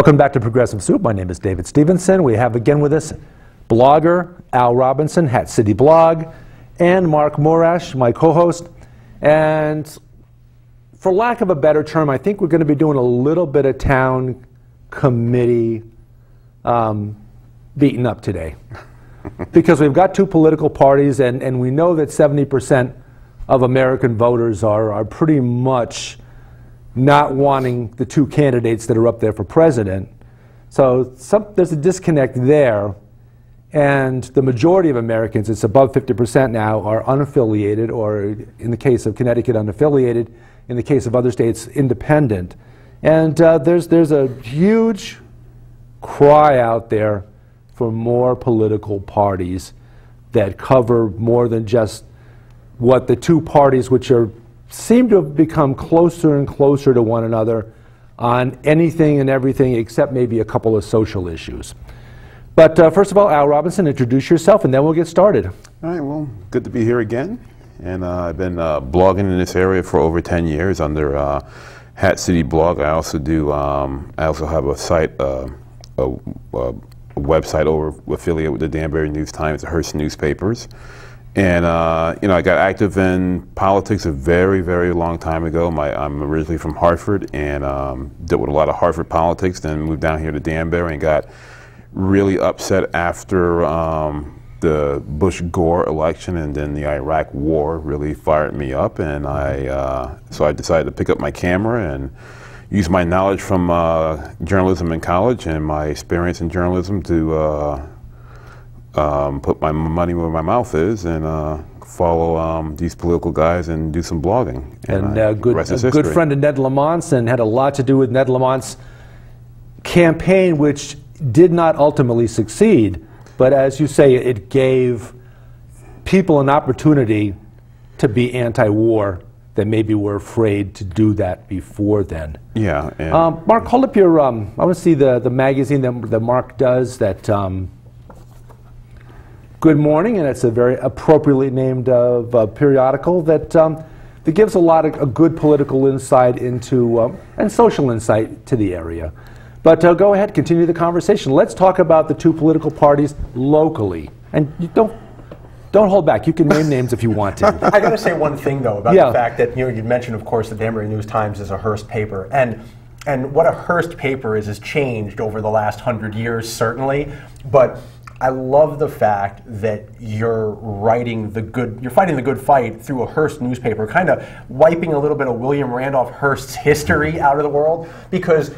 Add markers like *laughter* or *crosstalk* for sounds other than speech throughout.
Welcome back to Progressive Soup. My name is David Stevenson. We have again with us blogger Al Robinson, Hat City Blog, and Marc Moorash, my co host. And for lack of a better term, I think we're going to be doing a little bit of town committee um, beating up today. *laughs* because we've got two political parties, and, and we know that 70% of American voters are, are pretty much not wanting the two candidates that are up there for president. So some, there's a disconnect there. And the majority of Americans, it's above 50% now, are unaffiliated, or in the case of Connecticut, unaffiliated. In the case of other states, independent. And uh, there's, there's a huge cry out there for more political parties that cover more than just what the two parties, which are seem to have become closer and closer to one another on anything and everything except maybe a couple of social issues. But uh, first of all, Al Robinson, introduce yourself and then we'll get started. All right, well, good to be here again. And uh, I've been uh, blogging in this area for over 10 years under uh, Hat City Blog. I also do, um, I also have a site, uh, a, a, website over affiliate with the Danbury News Times, the Hearst newspapers. And uh, you know, I got active in politics a very, very long time ago. My, I'm originally from Hartford and um, dealt with a lot of Hartford politics. Then moved down here to Danbury and got really upset after um, the Bush Gore election, and then the Iraq War really fired me up. And I, uh, so I decided to pick up my camera and use my knowledge from uh, journalism in college and my experience in journalism to uh, um, put my money where my mouth is and uh, follow um, these political guys and do some blogging. And, and uh, good, a good friend of Ned Lamont's and had a lot to do with Ned Lamont's campaign, which did not ultimately succeed. But as you say, it gave people an opportunity to be anti-war that maybe were afraid to do that before then. Yeah. Um, Marc, hold up your. Um, I want to see the the magazine that, that Marc does that. Um, Good Morning, and it's a very appropriately named uh, uh, periodical that, um, that gives a lot of a good political insight into um, and social insight to the area. But uh, go ahead, continue the conversation. Let's talk about the two political parties locally. And you don't don't hold back. You can name *laughs* names if you want to. I got to say one thing though about yeah. the fact that you know you mentioned, of course, the Danbury News Times is a Hearst paper, and and what a Hearst paper is has changed over the last hundred years, certainly. But I love the fact that you're writing the good, you're fighting the good fight through a Hearst newspaper, kind of wiping a little bit of William Randolph Hearst's history out of the world because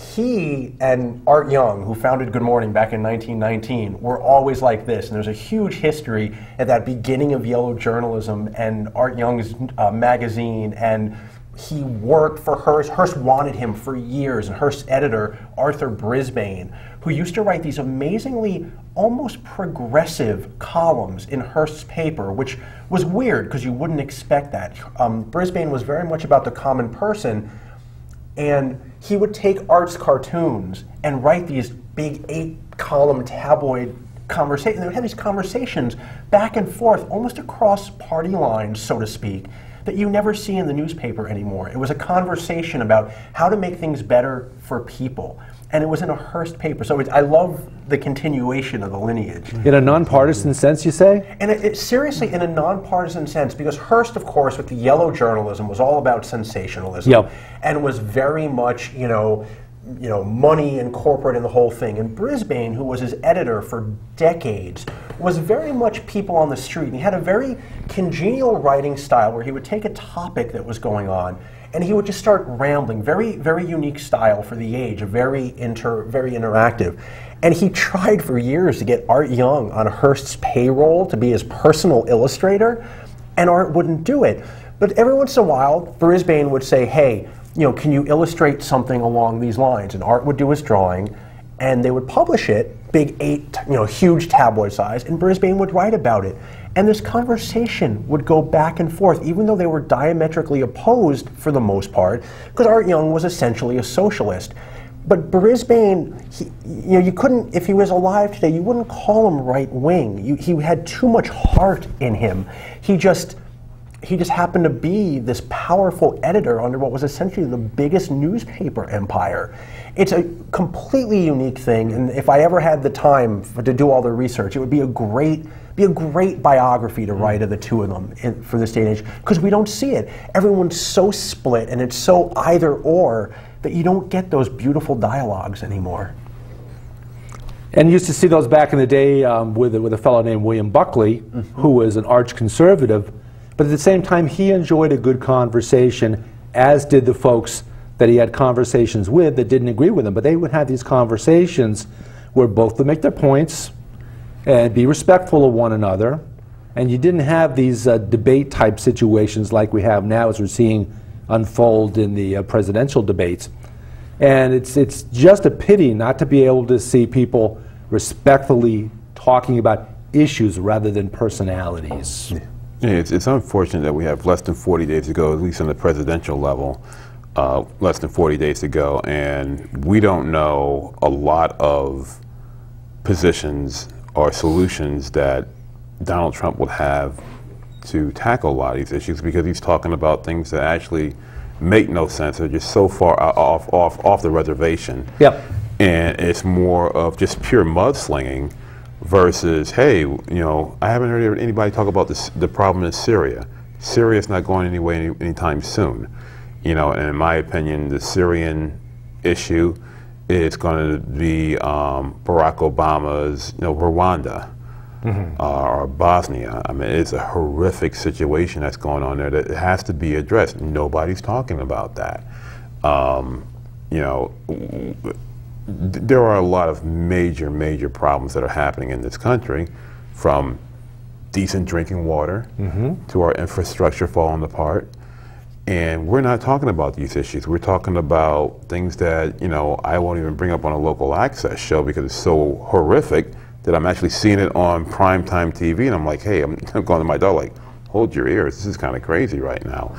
he and Art Young, who founded Good Morning back in 1919, were always like this. And there's a huge history at that beginning of yellow journalism and Art Young's uh, magazine and he worked for Hearst. Hearst wanted him for years, and Hearst's editor, Arthur Brisbane, who used to write these amazingly almost progressive columns in Hearst's paper, which was weird because you wouldn't expect that. Um, Brisbane was very much about the common person, and he would take Art's cartoons and write these big eight column tabloid conversations. They would have these conversations back and forth, almost across party lines, so to speak that you never see in the newspaper anymore. It was a conversation about how to make things better for people. And it was in a Hearst paper. So I love the continuation of the lineage. In a nonpartisan sense, you say? And it, it, seriously, in a nonpartisan sense, because Hearst, of course, with the yellow journalism, was all about sensationalism. Yep. And was very much, you know, you know, money and corporate and the whole thing. And Brisbane, who was his editor for decades, was very much people on the street. And he had a very congenial writing style where he would take a topic that was going on and he would just start rambling. Very, very unique style for the age, very inter, very interactive. And he *laughs* tried for years to get Art Young on Hearst's payroll to be his personal illustrator, and Art wouldn't do it. But every once in a while, Brisbane would say, "Hey, you know, can you illustrate something along these lines? And Art would do his drawing, and they would publish it, big eight, you know, huge tabloid size, and Brisbane would write about it. And this conversation would go back and forth, even though they were diametrically opposed for the most part, because Art Young was essentially a socialist. But Brisbane, he, you know, you couldn't, if he was alive today, you wouldn't call him right wing. he had too much heart in him. He just, he just happened to be this powerful editor under what was essentially the biggest newspaper empire. It's a completely unique thing, and if I ever had the time for, to do all the research, it would be a great be a great biography to write of the two of them in, for this day and age because we don't see it. Everyone's so split and it's so either or that you don't get those beautiful dialogues anymore. And you used to see those back in the day um, with, with a fellow named William Buckley, mm-hmm. who was an arch conservative, but at the same time, he enjoyed a good conversation, as did the folks that he had conversations with that didn't agree with him. But they would have these conversations where both would make their points and be respectful of one another. And you didn't have these uh, debate type situations like we have now, as we're seeing unfold in the uh, presidential debates. And it's, it's just a pity not to be able to see people respectfully talking about issues rather than personalities. Yeah. Yeah, it's, it's unfortunate that we have less than 40 days to go, at least on the presidential level, uh, less than 40 days to go, and we don't know a lot of positions or solutions that Donald Trump would have to tackle a lot of these issues because he's talking about things that actually make no sense. They're just so far off, off, off the reservation. Yep. And it's more of just pure mudslinging versus, hey, you know, I haven't heard anybody talk about this, the problem in Syria. Syria's not going anywhere any, anytime soon. You know, and in my opinion, the Syrian issue is going to be um, Barack Obama's, you know, Rwanda. Mm-hmm. Uh, or Bosnia. I mean, it's a horrific situation that's going on there that has to be addressed. Nobody's talking about that. Um, you know, there are a lot of major, major problems that are happening in this country, from decent drinking water mm-hmm. to our infrastructure falling apart. And we're not talking about these issues. We're talking about things that, you know, I won't even bring up on a local access show because it's so horrific that I'm actually seeing it on primetime TV. And I'm like, hey, I'm, *laughs* I'm going to my dog, like, hold your ears. This is kind of crazy right now.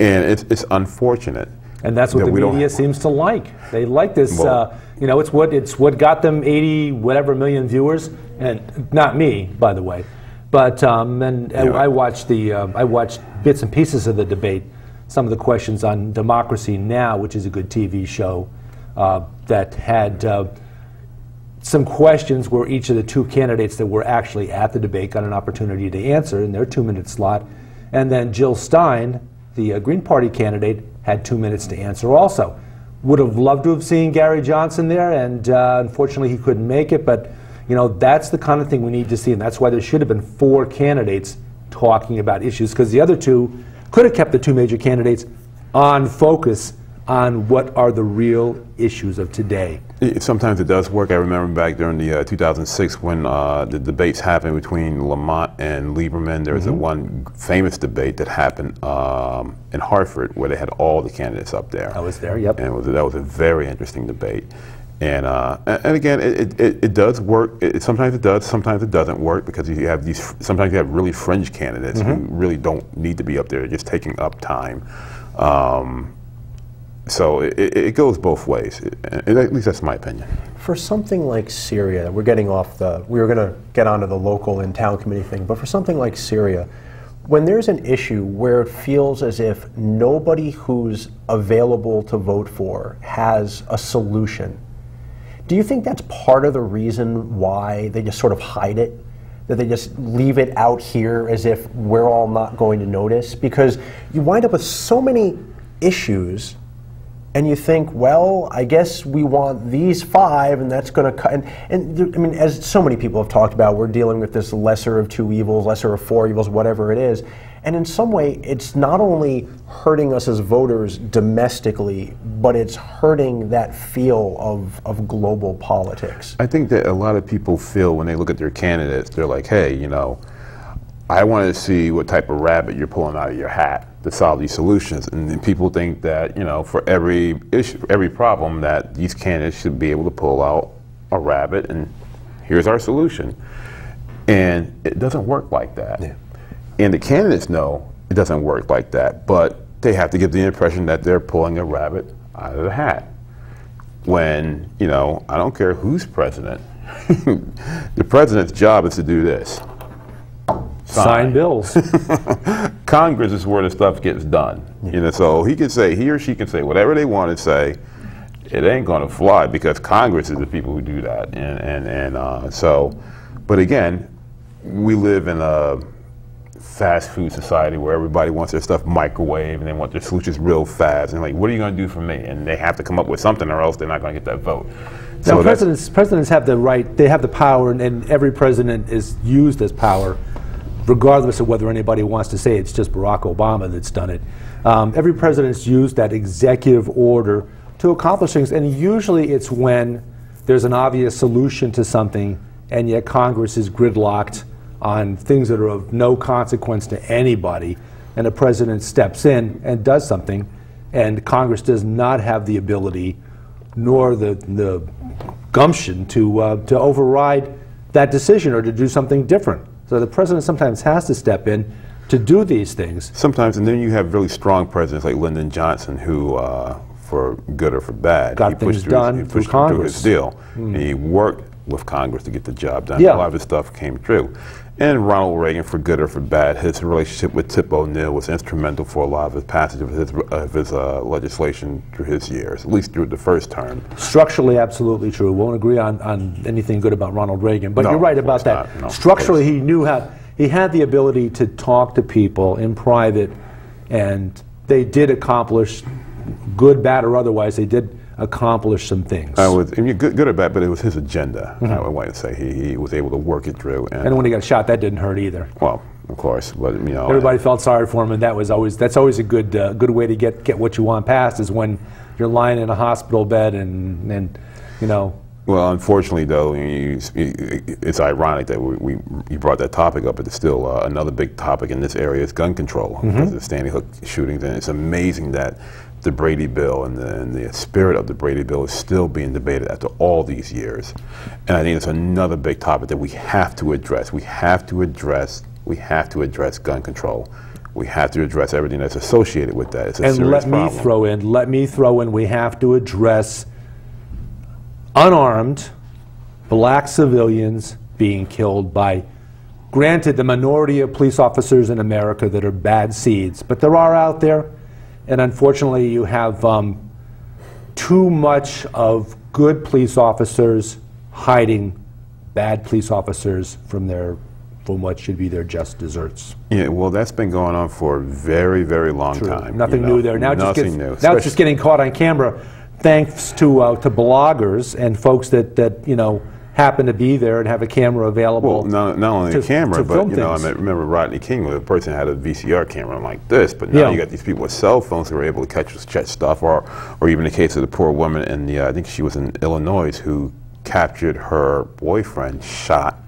And it's, it's unfortunate. And that's what the media seems to like. They like this. Well, uh, you know, it's what it's what got them 80 whatever million viewers, and not me, by the way. But um, and, yeah. I, I, watched the uh, I watched bits and pieces of the debate. Some of the questions on Democracy Now, which is a good TV show, uh, that had uh, some questions where each of the two candidates that were actually at the debate got an opportunity to answer in their two-minute slot, and then Jill Stein, the uh, Green Party candidate, had two minutes to answer also. Would have loved to have seen Gary Johnson there, and uh, unfortunately he couldn't make it. But you know that's the kind of thing we need to see, and that's why there should have been four candidates talking about issues, because the other two could have kept the two major candidates on focus on what are the real issues of today. Sometimes it does work. I remember back during the uh, 2006 when uh, the debates happened between Lamont and Lieberman. There was mm-hmm. a one famous debate that happened um, in Hartford where they had all the candidates up there. I was there. Yep. And was, that was a very interesting debate. And, uh, and again, it, it, it does work. It, sometimes it does, sometimes it doesn't work because you have these. Sometimes you have really fringe candidates mm-hmm. who really don't need to be up there, just taking up time. Um, so it, it, goes both ways. At least that's my opinion. For something like Syria, we're getting off the. We were going to get onto the local and town committee thing, but for something like Syria, when there's an issue where it feels as if nobody who's available to vote for has a solution, do you think that's part of the reason why they just sort of hide it? That they just leave it out here as if we're all not going to notice? Because you wind up with so many issues and you think, well, I guess we want these five, and that's going to cut. And, and I mean, as so many people have talked about, we're dealing with this lesser of two evils, lesser of four evils, whatever it is. And in some way, it's not only hurting us as voters domestically, but it's hurting that feel of, of global politics. I think that a lot of people feel when they look at their candidates, they're like, hey, you know, I want to see what type of rabbit you're pulling out of your hat to solve these solutions. And people think that, you know, for every issue, every problem, that these candidates should be able to pull out a rabbit and here's our solution. And it doesn't work like that. Yeah. And the candidates know it doesn't work like that, but they have to give the impression that they're pulling a rabbit out of the hat. When, you know, I don't care who's president. *laughs* the president's job is to do this sign, bills. *laughs* Congress is where the stuff gets done. You know, so he can say he or she can say whatever they want to say. It ain't going to fly because Congress is the people who do that, and and and uh, so. But again, we live in a fast food society where everybody wants their stuff microwave and they want their solutions real fast. And like, what are you going to do for me? And they have to come up with something, or else they're not going to get that vote. So now, presidents presidents have the right, they have the power, and, and every president is used as power, regardless of whether anybody wants to say it's just Barack Obama that's done it. Um, every president's used that executive order to accomplish things, and usually it's when there's an obvious solution to something, and yet Congress is gridlocked on things that are of no consequence to anybody, and the president steps in and does something, and Congress does not have the ability nor the, the gumption to, uh, to override that decision or to do something different. So the president sometimes has to step in to do these things. Sometimes, and then you have really strong presidents like Lyndon Johnson, who, uh, for good or for bad, got things done his, he pushed through, through his deal. Mm. he worked with Congress to get the job done. Yeah. A lot of his stuff came through. And Ronald Reagan, for good or for bad, his relationship with Tip O'Neill was instrumental for a lot of his passage of his, of his uh, legislation through his years, at least through the first term. Structurally, absolutely true. Won't agree on, on anything good about Ronald Reagan, but no, you're right about that. No, Structurally, he knew how, he had the ability to talk to people in private, and they did accomplish, good, bad, or otherwise, they did accomplish some things. I was good, good or bad, but it was his agenda. Mm-hmm. I would want to say he, he was able to work it through. And, and when he got shot, that didn't hurt either. Well, of course, but you know, everybody felt sorry for him, and that was always that's always a good uh, good way to get get what you want passed is when you're lying in a hospital bed and and you know. Well, unfortunately, though, you, it's ironic that we, we, you brought that topic up, but it's still uh, another big topic in this area is gun control mm-hmm. because of the Sandy Hook shootings, and it's amazing that the Brady Bill and the, and the, spirit of the Brady Bill is still being debated after all these years. And I think it's another big topic that we have to address. We have to address, we have to address gun control. We have to address everything that's associated with that. It's a and serious let me problem. throw in, let me throw in, we have to address unarmed black civilians being killed by granted the minority of police officers in America that are bad seeds, but there are out there and unfortunately, you have um, too much of good police officers hiding bad police officers from their from what should be their just deserts. Yeah, well, that's been going on for a very, very long True. time. Nothing you know? new there. Now, Nothing just new. now it's just getting caught on camera, thanks to uh, to bloggers and folks that that you know happen to be there and have a camera available. Well, not, not only to, a camera, but you know, I mean, remember Rodney King, where the person had a VCR camera like this, but now yeah. you got these people with cell phones who are able to catch, catch stuff, or, or even the case of the poor woman in the, uh, I think she was in Illinois, who captured her boyfriend shot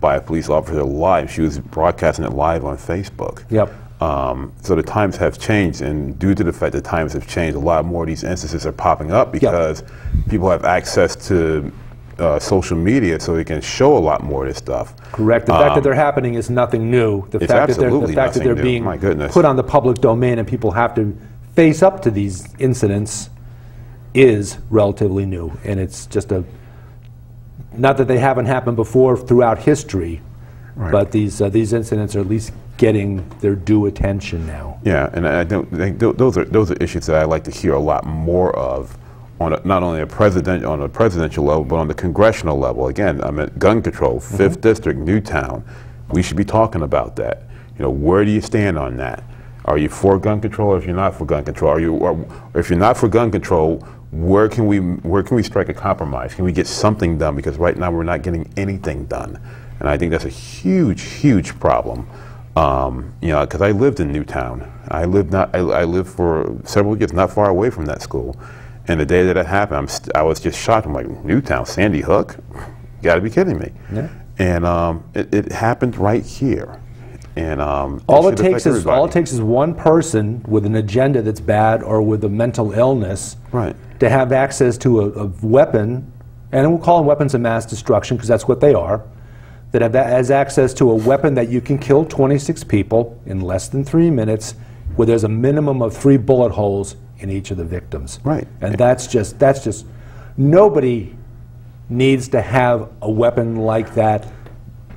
by a police officer live. She was broadcasting it live on Facebook. Yep. Um, so the times have changed, and due to the fact that times have changed, a lot more of these instances are popping up because yep. people have access to uh, social media so they can show a lot more of this stuff. Correct. The um, fact that um, they're happening is nothing new. The fact that they're, the fact that they're new. being put on the public domain and people have to face up to these incidents is relatively new, and it's just a not that they haven't happened before throughout history, right. but these uh, these incidents are at least getting their due attention now. Yeah, and I don't think those are those are issues that I like to hear a lot more of on a, not only a president on a presidential level, but on the congressional level. Again, I'm at gun control, 5th mm-hmm. district, Newtown. We should be talking about that. You know, where do you stand on that? Are you for gun control, or if you're not for gun control? Are you, or, or if you're not for gun control, where can we where can we strike a compromise? Can we get something done? Because right now we're not getting anything done, and I think that's a huge, huge problem. Um, you know, because I lived in Newtown. I lived not I, I lived for several years not far away from that school, and the day that it happened, i was just shocked. I'm like, Newtown, Sandy Hook? You got to be kidding me. Yeah. And um, it, it, happened right here. And um, all it, takes is all it takes is one person with an agenda that's bad or with a mental illness right. to have access to a, a weapon, and we'll call them weapons of mass destruction because that's what they are. That have that has access to a weapon that you can kill 26 people in less than three minutes, where there's a minimum of three bullet holes in each of the victims. Right. And that's just that's just nobody needs to have a weapon like that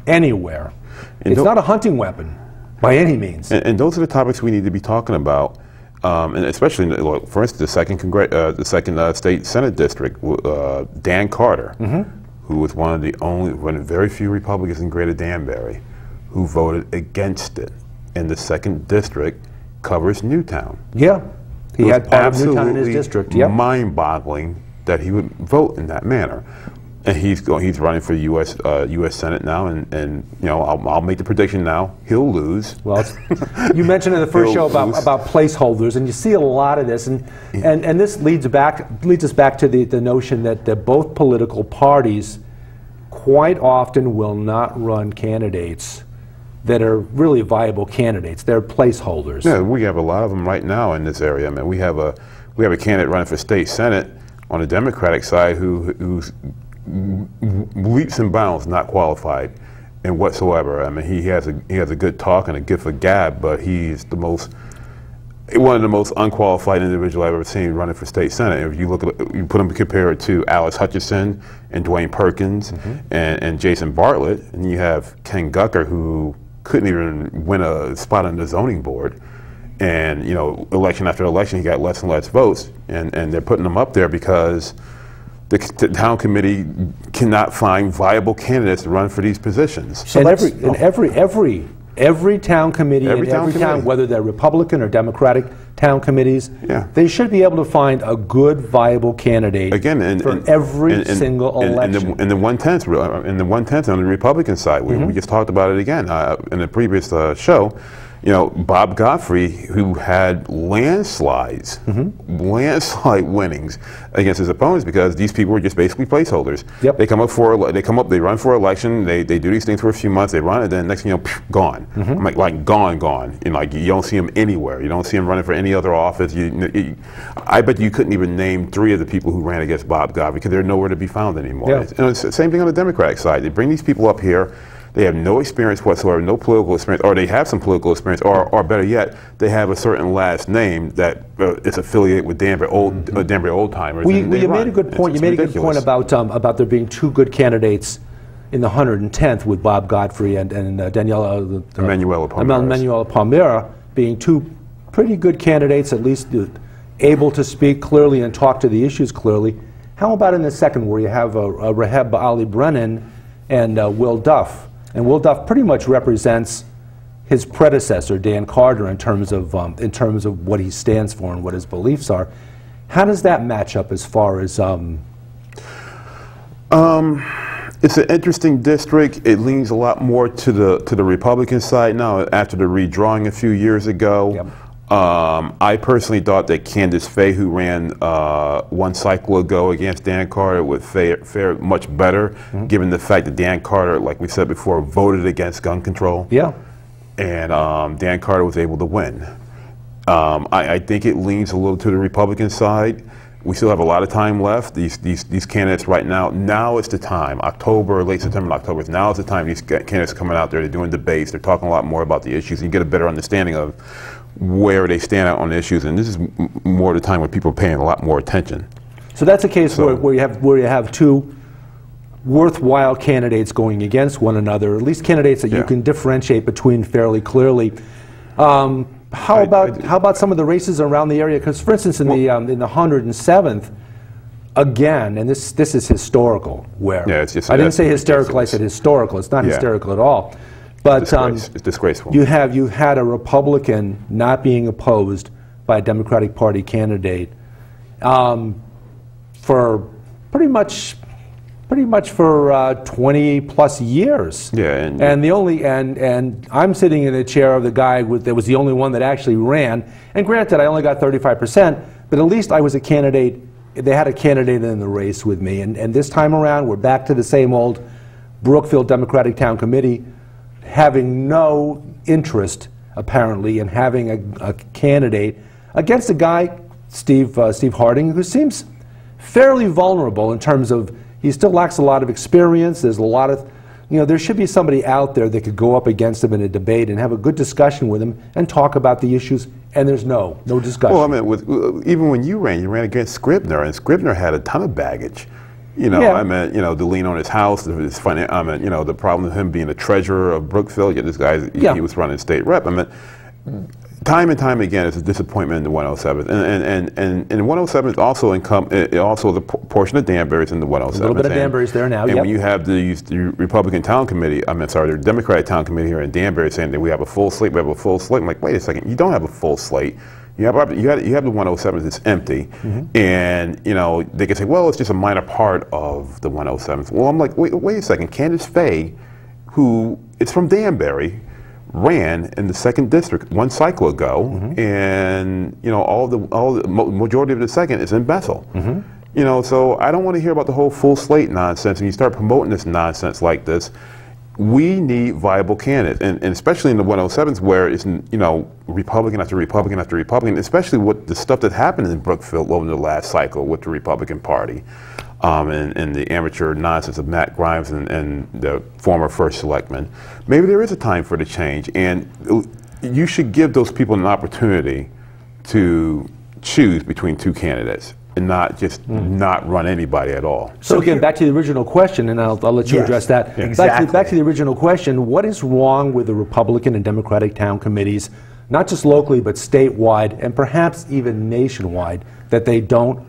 anywhere. And it's not a hunting weapon by any means. And, and, those are the topics we need to be talking about. Um, and especially, for instance, the second, Congre- uh, the second uh, state senate district, uh, Dan Carter, mm-hmm. who was one of the only, one of very few Republicans in Greater Danbury, who voted against it. And the second district covers Newtown. Yeah, he had part of Newtown in his district. Yeah, mind-boggling that he would vote in that manner. And he's going. He's running for the U.S. Uh, U.S. Senate now, and, and you know I'll, I'll make the prediction now. He'll lose. Well, you mentioned in the first *laughs* show about, about placeholders, and you see a lot of this, and, and, and this leads back leads us back to the, the notion that, that both political parties quite often will not run candidates that are really viable candidates. They're placeholders. Yeah, we have a lot of them right now in this area. I mean, we have a we have a candidate running for state senate on the Democratic side who who's leaps and bounds not qualified in whatsoever. I mean, he has a he has a good talk and a gift of gab, but he's the most one of the most unqualified individuals I've ever seen running for state senate. If you look at you put him compare it to Alice Hutchinson and Dwayne Perkins mm-hmm. and, and Jason Bartlett, and you have Ken Gucker who couldn't even win a spot on the zoning board. And you know, election after election, he got less and less votes, and, and they're putting him up there because the, the, town committee cannot find viable candidates to run for these positions. So and every, and every, every, every town committee every in town every committee. town, whether they're Republican or Democratic town committees, yeah. they should be able to find a good, viable candidate Again, and, for and, every and, single election. In the, one tenth, in the one tenth on the Republican side, we, mm -hmm. we just talked about it again uh, in the previous uh, show you know, Bob Godfrey, who had landslides, mm-hmm. landslide *laughs* winnings against his opponents because these people were just basically placeholders. Yep. They come up for, they come up, they run for election, they, they do these things for a few months, they run, and then next thing you know, phew, gone. Mm-hmm. Like, like gone, gone. And like you don't see them anywhere. You don't see them running for any other office. You, you, I bet you couldn't even name three of the people who ran against Bob Godfrey because they're nowhere to be found anymore. Yeah. And it's the same thing on the Democratic side. They bring these people up here they have no experience whatsoever, no political experience, or they have some political experience, or, or better yet, they have a certain last name that uh, is affiliated with Danbury old mm-hmm. uh, Danbury old timers. Well, you, well, you made a good point. It's, you made ridiculous. a good point about um, about there being two good candidates in the 110th with Bob Godfrey and, and uh, Daniela uh, Emanuela Palmera. Emanuela Palmera being two pretty good candidates, at least uh, able to speak clearly and talk to the issues clearly. How about in the second, where you have uh, uh Raghib Allie-Brennan and uh, Will Duff? And Will Duff pretty much represents his predecessor, Dan Carter, in terms of, um, in terms of what he stands for and what his beliefs are. How does that match up as far as... Um, um, it's an interesting district. It leans a lot more to the to the Republican side now after the redrawing a few years ago. Yep. Um, I personally thought that Candace Fay, who ran uh, one cycle ago against Dan Carter, would fare, fare much better, mm -hmm. given the fact that Dan Carter, like we said before, voted against gun control. Yeah. And um, Dan Carter was able to win. Um, I, I, think it leans a little to the Republican side. We still have a lot of time left. These, these, these candidates right now, now is the time. October, late September, October, now is the time these candidates are coming out there, they're doing debates, they're talking a lot more about the issues, and you get a better understanding of where they stand out on issues, and this is more the time when people are paying a lot more attention. So that's a case so, where, where, you have where you have two worthwhile candidates going against one another, at least candidates that yeah. you can differentiate between fairly clearly. Um, how I, about I how about some of the races around the area? Because, for instance, in well, the um, in the 107th, again, and this this is historical. Where yeah, it's just, I didn't say hysterical, I said historical. It's not yeah. hysterical at all. But Disgrace. um, it's disgraceful. You have you had a Republican not being opposed by a Democratic Party candidate um, for pretty much pretty much for uh, 20 plus years. Yeah, and, and, the only and and I'm sitting in the chair of the guy with, that was the only one that actually ran. And granted, I only got 35 percent, but at least I was a candidate. They had a candidate in the race with me, and and this time around, we're back to the same old Brookfield Democratic Town Committee having no interest, apparently, in having a, a candidate against a guy, Steve, uh, Steve Harding, who seems fairly vulnerable in terms of he still lacks a lot of experience. There's a lot of, you know, there should be somebody out there that could go up against him in a debate and have a good discussion with him and talk about the issues. And there's no, no discussion. Well, I mean, with, even when you ran, you ran against Scribner, and Scribner had a ton of baggage You know, Yeah. I mean, you know, the lien on his house, his finan- I mean, you know, the problem with him being the treasurer of Brookfield. Yet this guy, he, Yeah. he was running state rep. I mean, time and time again, it's a disappointment in the 107th, And and and and, and 107 is also income. It, also the portion of Danbury's in the 107th. A little bit of Danbury's there now, And yep. when you have the, the Republican town committee, I mean, sorry, the Democratic town committee here in Danbury saying that we have a full slate, we have a full slate. I'm like, wait a second, you don't have a full slate. You have you have, you have the 107 that's empty, Mm-hmm. and you know they can say, well, it's just a minor part of the 107. Well, I'm like, wait, wait a second, Candace Fay, who is from Danbury, ran in the second district one cycle ago, Mm-hmm. and you know all the all the majority of the second is in Bethel. Mm-hmm. You know, so I don't want to hear about the whole full slate nonsense. And you start promoting this nonsense like this, we need viable candidates, and, and especially in the 107s where it's you know Republican after Republican after Republican, especially with the stuff that happened in Brookfield over the last cycle with the Republican Party. Um, and, and the amateur nonsense of Matt Grimes and, and the former first selectman. Maybe there is a time for the change, and you should give those people an opportunity to choose between two candidates and not just not run anybody at all. So, again, back to the original question, and I'll, I'll let you Yes, address that. Back, to, exactly. back to the original question: What is wrong with the Republican and Democratic town committees, not just locally but statewide and perhaps even nationwide, that they don't,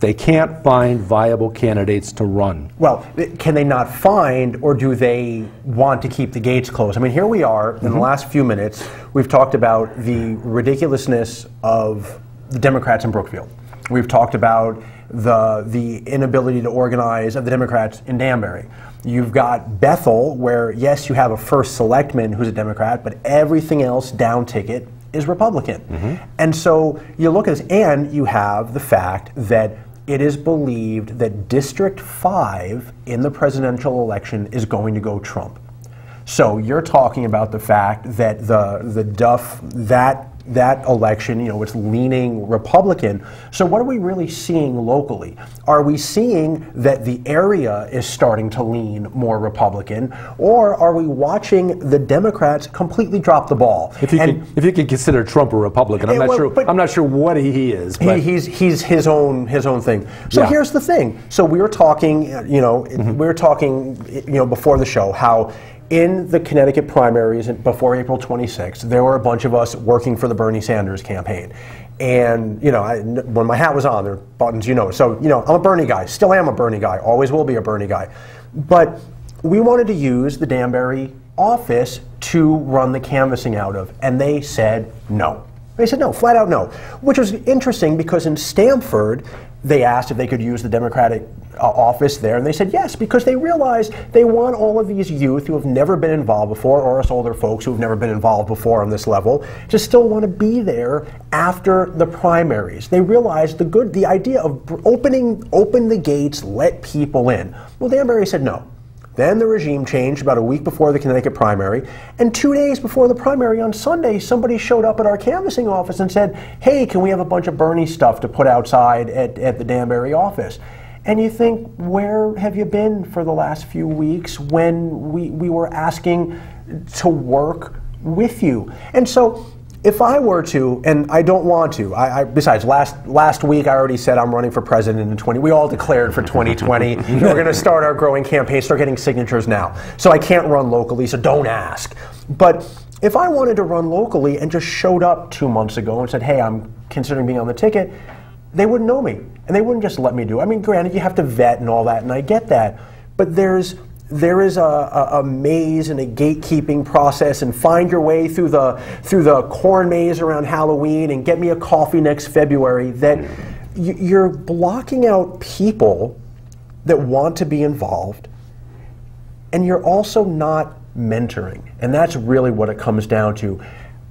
they can't find viable candidates to run? Well, can they not find, or do they want to keep the gates closed? I mean, here we are in the mm-hmm. last few minutes. We've talked about the ridiculousness of the Democrats in Brookfield. We've talked about the the inability to organize of the Democrats in Danbury. You've got Bethel, where yes, you have a first selectman who's a Democrat, but everything else down ticket is Republican. Mm-hmm. And so you look at this, and you have the fact that it is believed that District 5 in the presidential election is going to go Trump. So you're talking about the fact that the the Duff that that election, you know, it's leaning Republican. So what are we really seeing locally? Are we seeing that the area is starting to lean more Republican, or are we watching the Democrats completely drop the ball? If you And- can, if you can consider Trump a Republican, I'm not well, sure. but- I'm not sure what he is. He, he's he's his own his own thing. So Yeah. here's the thing. So we were talking, you know, Mm-hmm. we were talking, you know, before the show how in the Connecticut primaries before April 26th, there were a bunch of us working for the Bernie Sanders campaign. And you know, I, when my hat was on, there were buttons, you know. So you know, I'm a Bernie guy. Still am a Bernie guy. Always will be a Bernie guy. But we wanted to use the Danbury office to run the canvassing out of, and they said no. They said no, flat out no, which was interesting because in Stamford, they asked if they could use the Democratic uh, office there, and they said yes because they realized they want all of these youth who have never been involved before, or us older folks who have never been involved before on this level, to still want to be there after the primaries. They realized the good, the idea of opening, open the gates, let people in. Well, Danbury said no. Then the regime changed about a week before the Connecticut primary, and two days before the primary on Sunday, somebody showed up at our canvassing office and said, Hey, can we have a bunch of Bernie stuff to put outside at, at the Danbury office? And you think, where have you been for the last few weeks when we, we were asking to work with you? And so if I were to, and I don't want to, I, I, besides last last week I already said I'm running for president in 20. We all declared for 2020. *laughs* we're going to start our growing campaign, start getting signatures now. So I can't run locally, so don't ask. But if I wanted to run locally and just showed up two months ago and said, "Hey, I'm considering being on the ticket," they wouldn't know me, and they wouldn't just let me do. it. I mean, granted, you have to vet and all that, and I get that, but there's there is a, a, a maze and a gatekeeping process and find your way through the through the corn maze around Halloween and get me a coffee next February that you're blocking out people that want to be involved and you're also not mentoring. And that's really what it comes down to.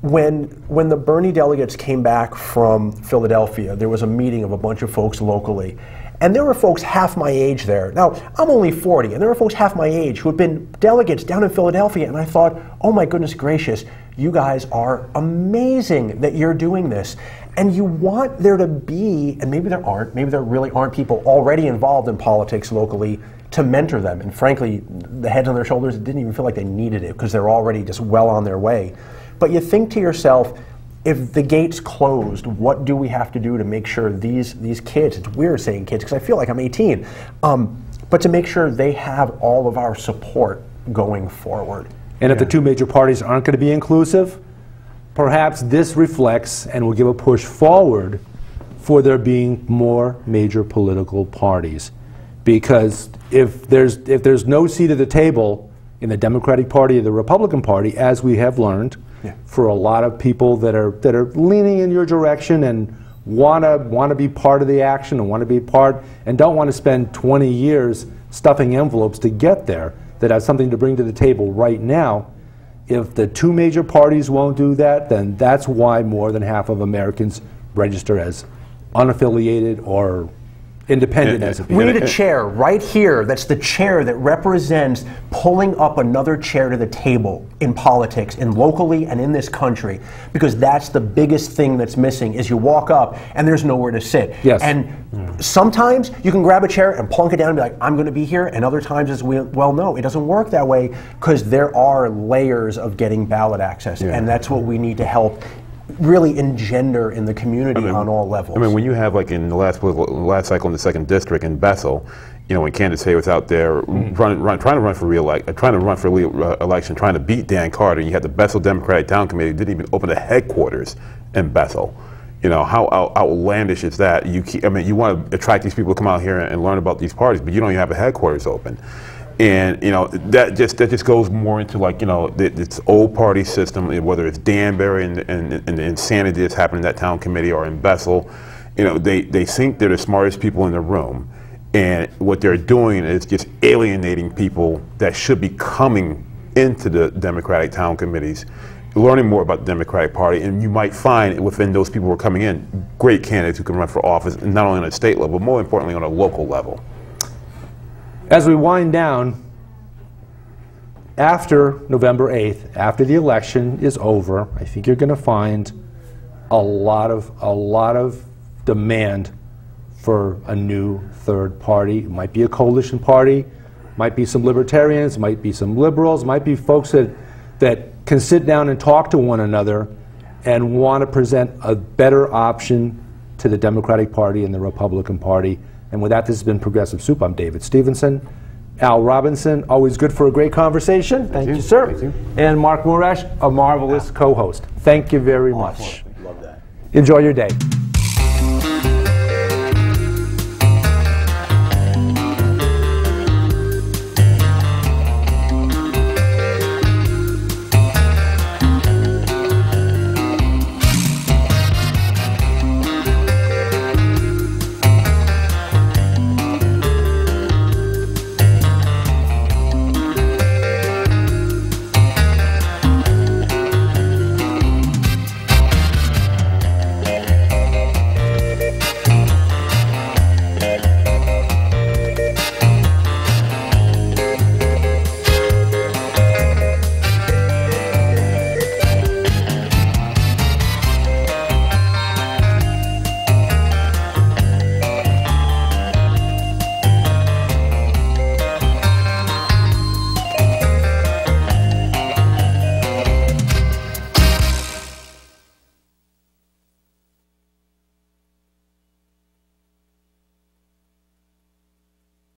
When when the Bernie delegates came back from Philadelphia there was a meeting of a bunch of folks locally and there were folks half my age there now I'm only 40 and there were folks half my age who had been delegates down in Philadelphia and I thought oh my goodness gracious you guys are amazing that you're doing this and you want there to be and maybe there aren't maybe there really aren't people already involved in politics locally to mentor them. And frankly, the heads on their shoulders didn't even feel like they needed it because they're already just well on their way. But you think to yourself, if the gate's closed, what do we have to do to make sure these these kids? It's weird saying kids because I feel like I'm 18, um, but to make sure they have all of our support going forward. And if the two major parties aren't going to be inclusive, perhaps this reflects and will give a push forward for there being more major political parties. Because if there's if there's no seat at the table in the Democratic Party or the Republican Party, as we have learned, yeah. for a lot of people that are that are leaning in your direction and want to want to be part of the action and want to be part and don't want to spend 20 years stuffing envelopes to get there that have something to bring to the table right now if the two major parties won't do that then that's why more than half of Americans register as unaffiliated or independent as We need a chair right here that's the chair that represents pulling up another chair to the table in politics, in locally and in this country, because that's the biggest thing that's missing is you walk up and there's nowhere to sit. Yes. And mm. sometimes you can grab a chair and plunk it down and be like, I'm going to be here. And other times, as we well know, it doesn't work that way because there are layers of getting ballot access. Yeah. And that's what we need to help really engender in the community I mean, on all levels. I mean, when you have like in the last last cycle in the second district in Bethel, you know, when Candace Fay was out there mm. run, run, trying to run for reelect, uh, trying to run for re-election, trying to beat Dan Carter, you had the Bethel Democratic Town Committee didn't even open a headquarters in Bethel. You know, how out, outlandish is that? You, keep, I mean, you want to attract these people to come out here and, and learn about these parties, but you don't even have a headquarters open and you know that just that just goes more into like you know the, this old party system, whether it's Danbury and, and, and the insanity that's happening in that town committee or in Bethel. You know, they, they think they're the smartest people in the room, and what they're doing is just alienating people that should be coming into the Democratic town committees, learning more about the Democratic Party, and you might find within those people who are coming in great candidates who can run for office, not only on a state level, but more importantly on a local level. As we wind down, after November 8th, after the election is over, I think you're going to find a lot of a lot of demand for a new third party. It might be a coalition party, might be some libertarians, might be some liberals, might be folks that that can sit down and talk to one another and want to present a better option to the Democratic Party and the Republican Party and with that, this has been Progressive Soup. I'm David Stevenson. Al Robinson, always good for a great conversation. Thank, Thank you. you. sir. Thank you. And Marc Moorash, a marvelous ah. co host. Thank you very awesome. much. Love that. Enjoy your day.